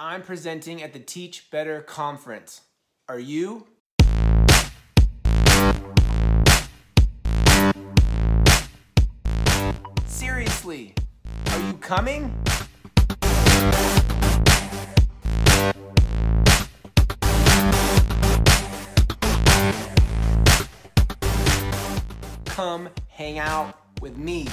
I'm presenting at the Teach Better conference. Are you? Seriously, are you coming? Come hang out with me.